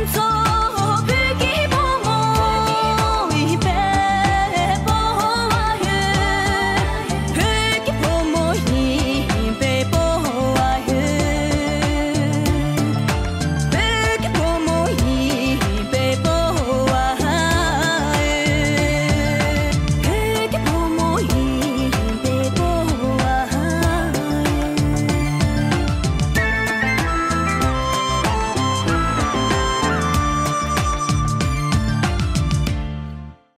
ganz so